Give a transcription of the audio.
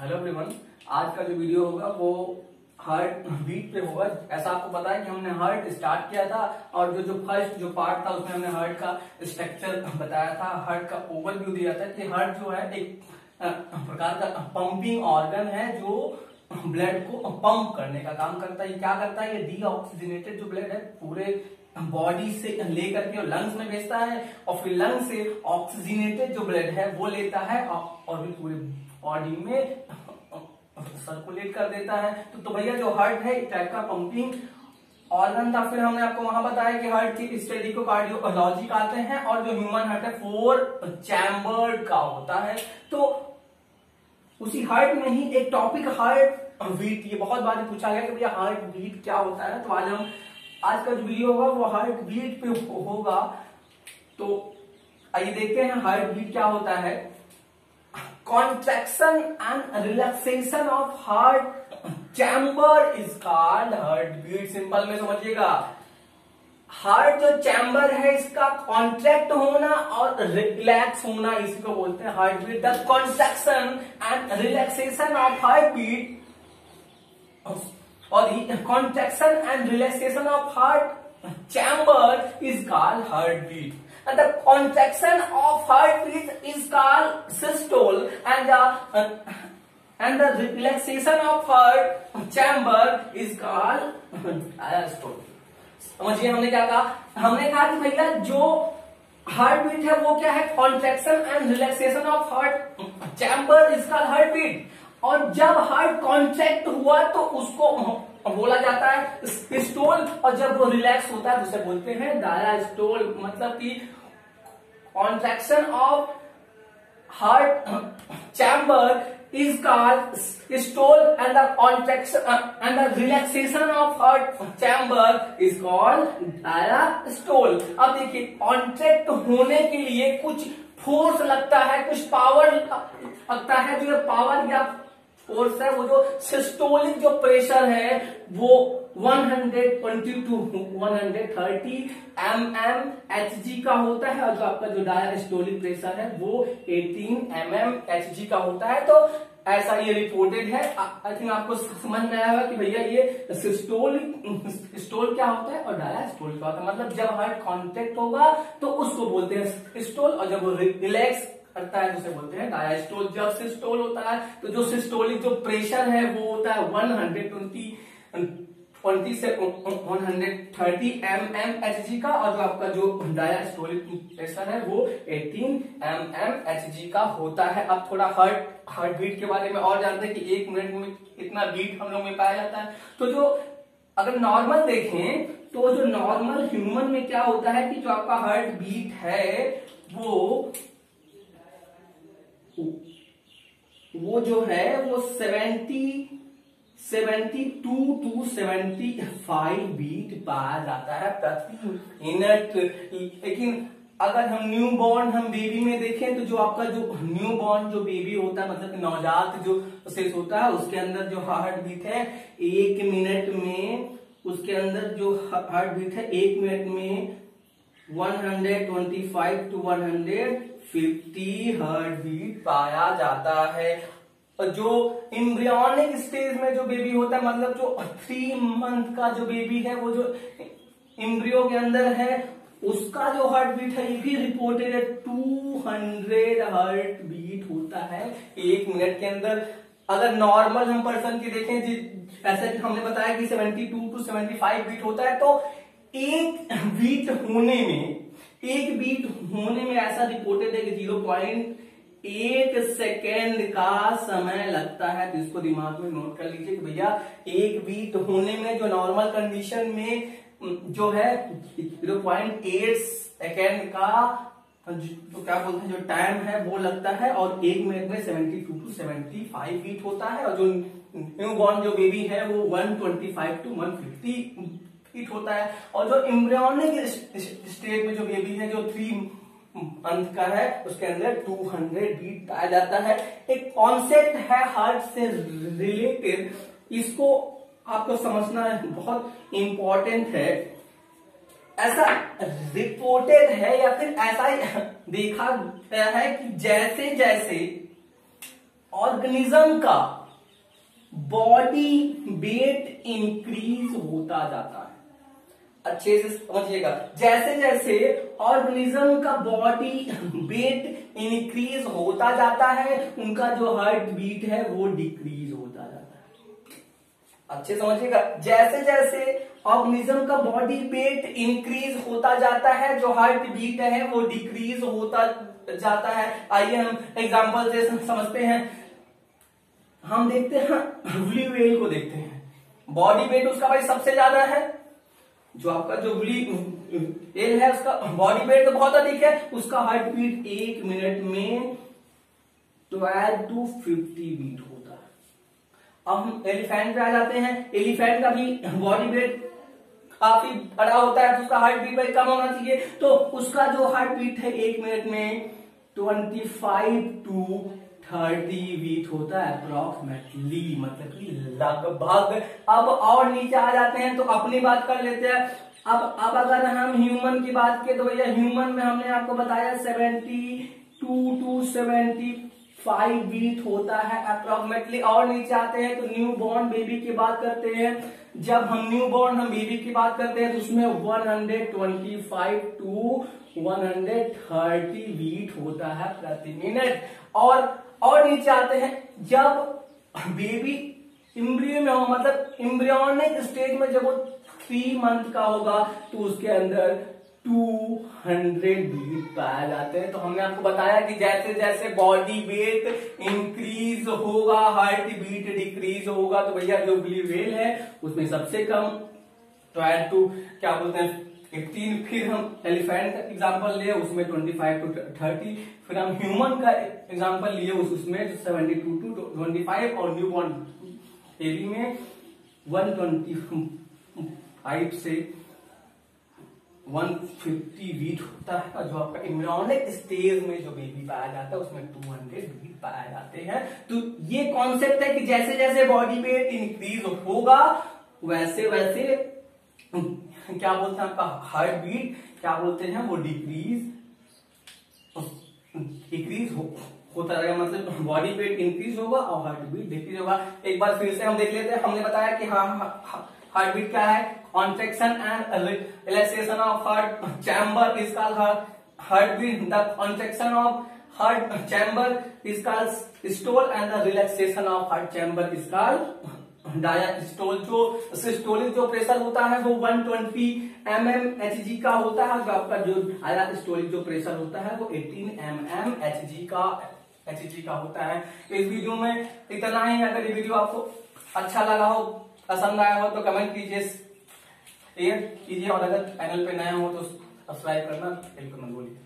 Hello everyone आज का जो वीडियो होगा वो हार्ट बीट पे होगा। ऐसा आपको पता है कि हमने हार्ट स्टार्ट किया था और जो जो फ़र्स्ट जो पार्ट था, उसमें हमने हार्ट का स्ट्रक्चर बताया था हार्ट का ओवरव्यू दिया था कि हार्ट जो है एक प्रकार का पंपिंग ऑर्गन है जो ब्लड को पंप करने का काम करता है। क्या करता है? ये डीऑक्सीजनेटेड जो ब्लड है, पूरे बॉडी से लेकर के लंग्स में भेजता है और फिर लंग्स से ऑक्सीजनेटेड जो ब्लड है वो लेता है और भी पूरे बॉडी में सर्कुलेट कर देता है। तो, तो भैया जो हार्ट है टाइप का पंपिंग ऑर्गन था फिर हमने आपको वहाँ बताया कि हार्ट की स्टडी को कार्डियोलॉजी कहते हैं और जो ह्यूमन हार्ट है फोर चैम्बर्ड का होता है। तो उसी हार्ट में ही एक टॉपिक हार्ट बीट ये बहुत बार पूछा गया कि भैया हार्ट बीट क्या होता है? तो आज हम आज का जो वीडियो होगा, वो हार्ट बीट पे होगा। तो आइए देखते हैं हार्ट बीट क्या होता है। Contraction and relaxation of heart chamber is called heart beat simple में समझिएगा। हार्ट जो चैम्बर है, इसका कॉन्ट्रैक्ट होना और रिलैक्स होना, इसी को बोलते हैं heart beat the contraction and relaxation of heart beat और contraction and relaxation of heart chamber is called heart beat and the contraction of heartbeat is called systole. And the uh, and the relaxation of heart chamber is called diastole समझिए हमने क्या कहा? हमने कहा कि भैया जो हार्ट बीट है वो क्या है? Contraction and relaxation of heart chamber is called heart beat और जब हार्ट कॉन्ट्रैक्ट हुआ तो उसको बोला जाता है स्टोल और जब वो रिलैक्स होता है उसे बोलते हैं डायास्टोल मतलब कि contraction of heart chamber called stole and the contraction uh, and the relaxation of heart chamber is called diastole अब देखिए कॉन्ट्रैक्ट होने के लिए कुछ फोर्स लगता है कुछ पावर लगता है जो पावर या फोर्स है, वो जो सिस्टोलिक जो प्रेशर है, वो 120 to 130 M M H G का होता है और जो आपका जो डायस्टोलिक प्रेशर है, वो 18 एम एम का होता है। तो ऐसा ये रिपोर्टेड है। आई थिंक आपको समझ में आया होगा कि भैया ये सिस्टोलिक स्टोल क्या होता है और डायस्टोल क्या होता है? मतलब जब हार्ट कॉन्टेक्ट होगा तो उसको बोलते हैं स्टोल और जब वो रिलैक्स करता है, जिसे बोलते हैं डायस्टोल जब सिस्टोल होता है तो जो सिस्टोलिक जो प्रेशर है, वो होता है 120 ट्वेंटी से one hundred thirty M M H G का, और जो आपका जो डायास्टोलिक प्रेशर है, वो eighteen M M H G का होता है। अब थोड़ा हार्ट हार्ट बीट के बारे में और जानते हैं कि एक मिनट में कितना बीट हम लोग में पाया जाता है। तो जो अगर नॉर्मल देखें तो जो नॉर्मल ह्यूमन में क्या होता है कि जो आपका हार्ट बीट है, वो वो जो है, वो सेवेंटी 72 टू 75 बीट पाया जाता है प्रति मिनट लेकिन अगर हम न्यू बॉर्न हम बेबी में देखें तो जो आपका जो न्यू बॉर्न जो बेबी होता है मतलब नवजात जो शेष होता है, उसके अंदर जो हार्ट बीट है, एक मिनट में, उसके अंदर जो हार्ट बीट है, एक मिनट में 125 टू 150 हार्ट बीट पाया जाता है। जो इम्ब्रियोनिक स्टेज में जो बेबी होता है मतलब जो थ्री मंथ का जो बेबी है, वो जो इम्ब्रियो के अंदर है, उसका जो हार्ट बीट है, ये भी रिपोर्टेड है। 200 हार्ट बीट होता है एक मिनट के अंदर। अगर नॉर्मल हम पर्सन की देखें ऐसे हमने बताया कि 72 टू 75 बीट होता है तो एक बीट होने में एक बीट होने में ऐसा रिपोर्टेड है कि ज़ीरो पॉइंट एक सेकेंड का समय लगता है। तो इसको दिमाग में नोट कर लीजिए कि भैया, एक बीट होने में जो नॉर्मल कंडीशन में जो है ज़ीरो पॉइंट एट सेकेंड का जो क्या बोलते हैं, जो टाइम है, वो लगता है और एक मिनट में seventy two to seventy five beat होता है और जो न्यू बॉर्न जो बेबी है, वो one twenty five to one fifty beat होता है। और जो इम्ब्रियोनिक स्टेट में जो बेबी है, जो थ्री अंत का है, उसके अंदर 200 बीट पाया जाता है। एक कॉन्सेप्ट है हार्ट से रिलेटेड इसको आपको समझना बहुत इंपॉर्टेंट है। ऐसा रिपोर्टेड है या फिर ऐसा देखा गया है कि जैसे जैसे ऑर्गेनिज्म का बॉडी वेट इंक्रीज होता जाता है। अच्छे से समझिएगा। जैसे जैसे ऑर्गेनिज्म का बॉडी वेट इंक्रीज होता जाता है, उनका जो हार्ट बीट है, वो डिक्रीज होता जाता है। अच्छे समझिएगा। जैसे जैसे ऑर्गेनिज्म का बॉडी वेट इंक्रीज होता जाता है, जो हार्ट बीट है, वो डिक्रीज होता जाता है। आइए हम एग्जांपल से समझते हैं। हम देखते हैं ब्लू वेल को देखते हैं। बॉडी वेट उसका भाई सबसे ज़्यादा है। जो आपका जो ब्लू एल है, उसका बॉडी वेट तो बहुत अधिक है, उसका हार्ट बीट एक मिनट में ट्वेल्व टू फिफ्टी बीट होता है। अब हम एलिफेंट पे आ जाते हैं एलिफेंट का भी बॉडी वेट काफ़ी बड़ा होता है तो उसका हार्ट बीट कम होना चाहिए तो उसका जो हार्ट बीट है एक मिनट में twenty five to thirty beat होता है अप्रोक्सीमेटली मतलब कि लगभग। अब और नीचे आ जाते हैं तो अपनी बात कर लेते हैं। अब अब अगर हम ह्यूमन की बात करें तो भैया ह्यूमन में हमने आपको बताया seventy two to seventy five beat होता है अप्रोक्सीमेटली और नीचे आते हैं तो न्यू बॉर्न बेबी की बात करते हैं। जब हम न्यू बॉर्न हम बेबी की बात करते हैं तो उसमें 125 टू 130 बीट होता है प्रति मिनट और और नीचे आते हैं, जब बेबी इम्ब्रियो में हो मतलब इम्ब्रियोनिक स्टेज में जब वो थ्री मंथ का होगा तो उसके अंदर 200 बीट पाए जाते हैं। तो हमने आपको बताया कि जैसे जैसे बॉडी वेट इंक्रीज होगा हार्ट बीट डिक्रीज होगा तो भैया जो ब्ली वेल है, उसमें सबसे कम ट्वेल्व टू क्या बोलते हैं एटीन फिर हम एलिफेंट का एग्ज़ाम्पल लिए उसमें ट्वेंटी फाइव टू थर्टी फिर हम ह्यूमन का एग्ज़ाम्पल लिए उस, उसमें seventy two to twenty five और न्यू बॉर्न बेबी में वन ट्वेंटी फाइव से 150 वीट होता है जो आपका इम्यूनिक स्टेज में जो बेबी पाया जाता है उसमें 200 वीट पाए जाते हैं। तो ये कॉन्सेप्ट है कि जैसे जैसे बॉडी वेट इंक्रीज होगा वैसे वैसे क्या बोलते हैं आपका? हार्ट बीट क्या बोलते हैं वो? डिक्रीज डिक्रीज हो, होता रहेगा मतलब बॉडी वेट इंक्रीज होगा और हार्ट बीट डिक्रीज होगा। एक बार फिर से हम देख लेते हैं। हमने बताया कि हाँ, हाँ हार्ट बीट क्या है? Contraction and relaxation of heart chamber is call heart beat the contraction of heart chamber is call stole and the relaxation of heart chamber is call diastole जो सिस्टोलिक जो प्रेशर होता है, वो 120 twenty M M H G का होता है। जो आपका जो डायास्टोलिक जो प्रेशर होता है, वो 18 एम एम एच जी का एच जी का होता है। इस वीडियो में इतना ही। अगर ये वीडियो आपको अच्छा लगा हो, पसंद आया हो तो कमेंट कीजिए। शेयर कीजिए। और अगर चैनल पे नया हो तो सब्सक्राइब करना। बिल्कुल मत बोलिए